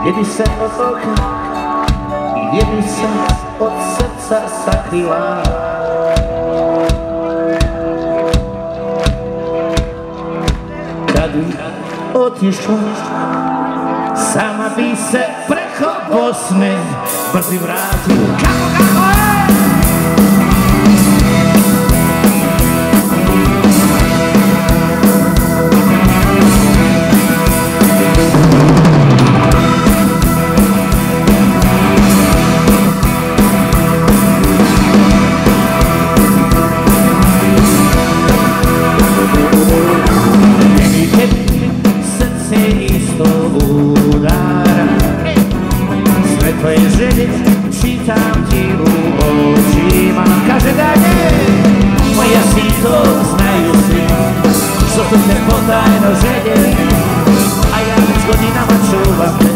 Gdje se od oka i se od srca sakrila Kad bi otišla Sama bi se preko Bosne brzi vratila Kako, kako je? Potajno želje A ja već godinama čuvam te,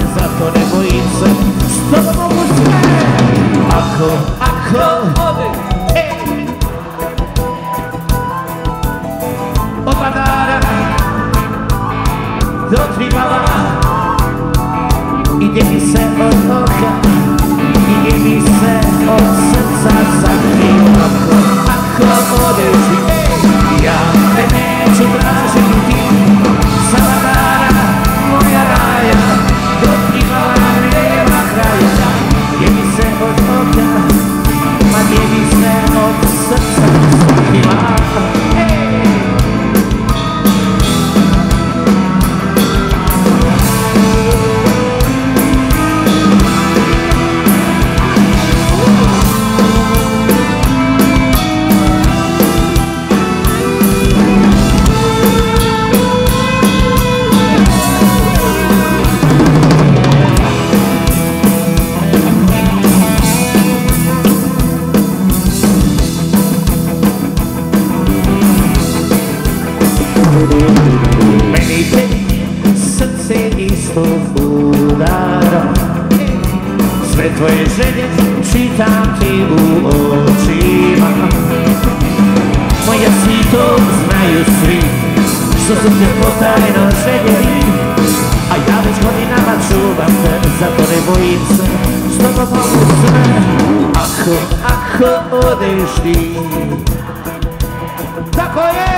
isto udara Sve tvoje želje čitam ti u očima. Moja si to znaju svi Što su te potajno željeli A ja već godinama čuvam te Zato ne bojim se Što to mogu sve Ako, ako odeš ti Tako je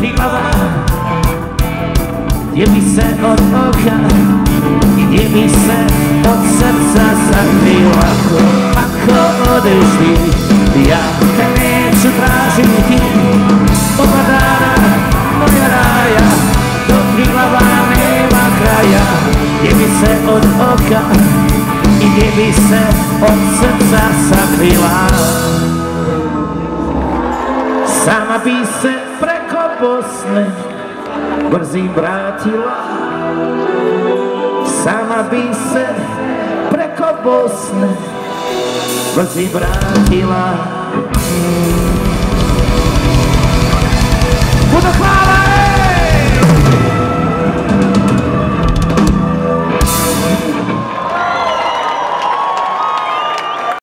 Do Triglava Gdje mi se od oka I gdje mi se od srca sakrila Ako, ako odeš ti Ja te neću tražiti. Od Vardara Moja raja Do Triglava nema kraja. Gdje mi se od oka I gdje mi se od srca sakrila Sama bi se preko Bosne brzi vratila Sama bi se preko Bosne brzi vratila